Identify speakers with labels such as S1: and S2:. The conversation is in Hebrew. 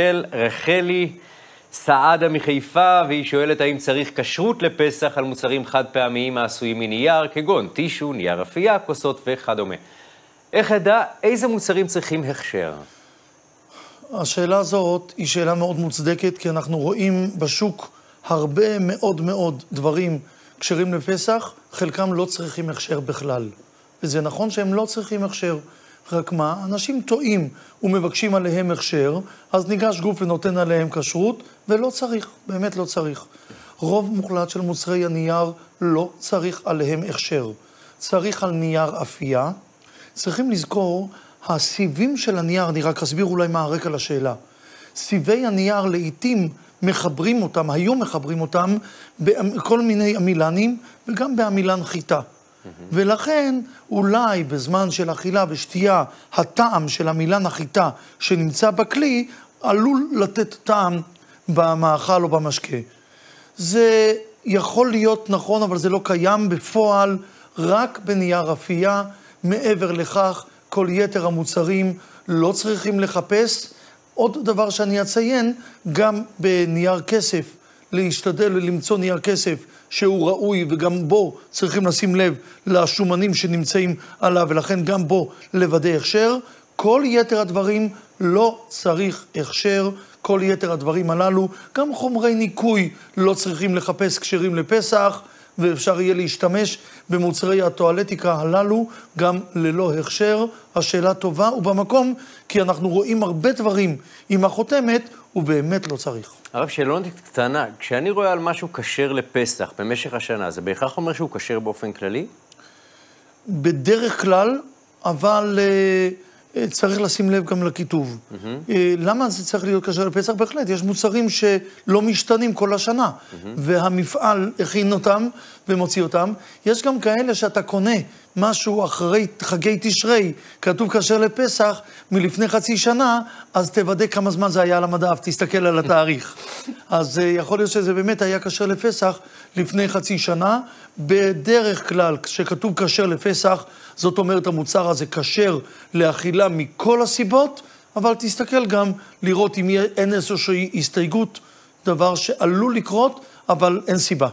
S1: של רחלי סעדה מחיפה, והיא שואלת האם צריך כשרות לפסח על מוצרים חד פעמיים העשויים מנייר, כגון טישו, נייר אפייה, כוסות וכדומה. איך אדע איזה מוצרים צריכים הכשר?
S2: השאלה הזאת היא שאלה מאוד מוצדקת, כי אנחנו רואים בשוק הרבה מאוד מאוד דברים כשרים לפסח, חלקם לא צריכים הכשר בכלל. וזה נכון שהם לא צריכים הכשר. רק מה, אנשים טועים ומבקשים עליהם הכשר, אז ניגש גוף ונותן עליהם כשרות, ולא צריך, באמת לא צריך. רוב מוחלט של מוצרי הנייר לא צריך עליהם הכשר. צריך על נייר אפייה. צריכים לזכור, הסיבים של הנייר, אני רק אסביר אולי מה הרקע לשאלה. סיבי הנייר לעיתים מחברים אותם, היו מחברים אותם בכל מיני עמילנים וגם בעמילן חיטה. ולכן אולי בזמן של אכילה ושתייה, הטעם של המילן החיטה שנמצא בכלי עלול לתת טעם במאכל או במשקה. זה יכול להיות נכון, אבל זה לא קיים בפועל רק בנייר אפייה. מעבר לכך, כל יתר המוצרים לא צריכים לחפש. עוד דבר שאני אציין, גם בנייר כסף, להשתדל למצוא נייר כסף שהוא ראוי, וגם בו צריכים לשים לב לשומנים שנמצאים עליו, ולכן גם בו לוודא הכשר. כל יתר הדברים לא צריך הכשר, כל יתר הדברים הללו, גם חומרי ניקוי לא צריכים לחפש כשרים לפסח, ואפשר יהיה להשתמש במוצרי הטואלטיקה הללו גם ללא הכשר. השאלה טובה ובמקום, כי אנחנו רואים הרבה דברים עם החותמת, ובאמת לא צריך.
S1: הרב, שאלונת קטנה, כשאני רואה על משהו כשר לפסח במשך השנה, זה בהכרח אומר שהוא כשר באופן כללי?
S2: בדרך כלל, אבל uh, צריך לשים לב גם לכיתוב. Mm-hmm. למה זה צריך להיות כשר לפסח? בהחלט, יש מוצרים שלא משתנים כל השנה, mm-hmm. והמפעל הכין אותם ומוציא אותם. יש גם כאלה שאתה קונה משהו אחרי חגי תשרי, כתוב כשר לפסח, מלפני חצי שנה, אז תוודא כמה זמן זה היה על המדף, תסתכל על התאריך. אז אה, יכול להיות שזה באמת היה כשר לפסח לפני חצי שנה. בדרך כלל, כשכתוב כשר לפסח, זאת אומרת המוצר הזה כשר לאכילה מכל הסיבות, אבל תסתכל גם לראות אם אין איזושהי הסתייגות, דבר שעלול לקרות, אבל אין סיבה.